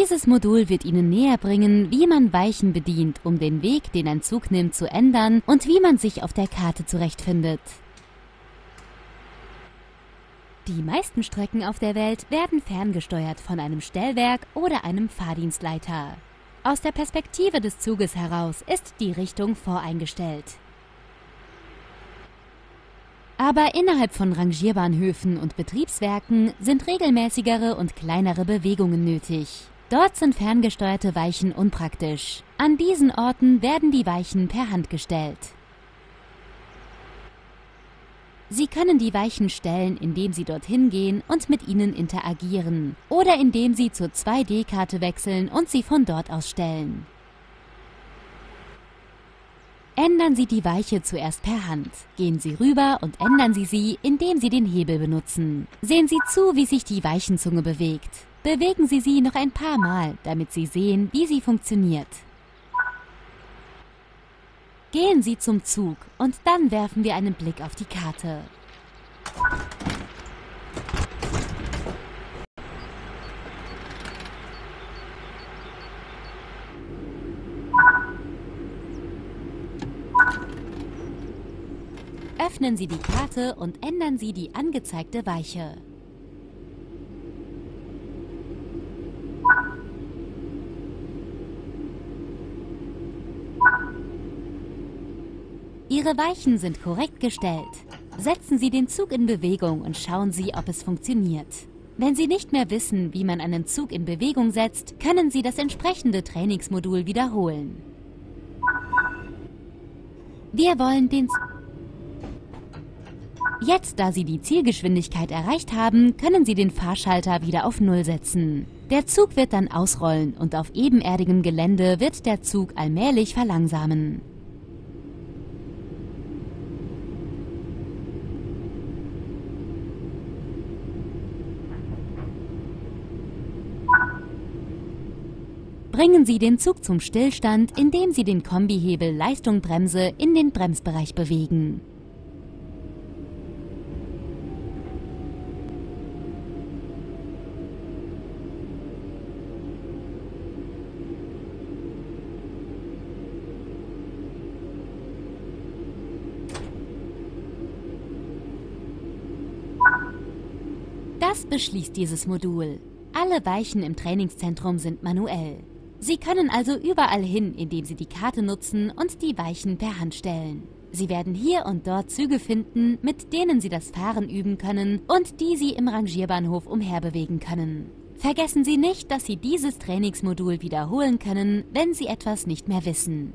Dieses Modul wird Ihnen näher bringen, wie man Weichen bedient, um den Weg, den ein Zug nimmt, zu ändern und wie man sich auf der Karte zurechtfindet. Die meisten Strecken auf der Welt werden ferngesteuert von einem Stellwerk oder einem Fahrdienstleiter. Aus der Perspektive des Zuges heraus ist die Richtung voreingestellt. Aber innerhalb von Rangierbahnhöfen und Betriebswerken sind regelmäßigere und kleinere Bewegungen nötig. Dort sind ferngesteuerte Weichen unpraktisch. An diesen Orten werden die Weichen per Hand gestellt. Sie können die Weichen stellen, indem Sie dorthin gehen und mit ihnen interagieren oder indem Sie zur 2D-Karte wechseln und sie von dort aus stellen. Ändern Sie die Weiche zuerst per Hand. Gehen Sie rüber und ändern Sie sie, indem Sie den Hebel benutzen. Sehen Sie zu, wie sich die Weichenzunge bewegt. Bewegen Sie sie noch ein paar Mal, damit Sie sehen, wie sie funktioniert. Gehen Sie zum Zug und dann werfen wir einen Blick auf die Karte. Öffnen Sie die Karte und ändern Sie die angezeigte Weiche. Ihre Weichen sind korrekt gestellt. Setzen Sie den Zug in Bewegung und schauen Sie, ob es funktioniert. Wenn Sie nicht mehr wissen, wie man einen Zug in Bewegung setzt, können Sie das entsprechende Trainingsmodul wiederholen. Wir wollen den... Z Jetzt, da Sie die Zielgeschwindigkeit erreicht haben, können Sie den Fahrschalter wieder auf Null setzen. Der Zug wird dann ausrollen und auf ebenerdigem Gelände wird der Zug allmählich verlangsamen. Bringen Sie den Zug zum Stillstand, indem Sie den Kombihebel Leistung Bremse in den Bremsbereich bewegen. Das beschließt dieses Modul. Alle Weichen im Trainingszentrum sind manuell. Sie können also überall hin, indem Sie die Karte nutzen und die Weichen per Hand stellen. Sie werden hier und dort Züge finden, mit denen Sie das Fahren üben können und die Sie im Rangierbahnhof umherbewegen können. Vergessen Sie nicht, dass Sie dieses Trainingsmodul wiederholen können, wenn Sie etwas nicht mehr wissen.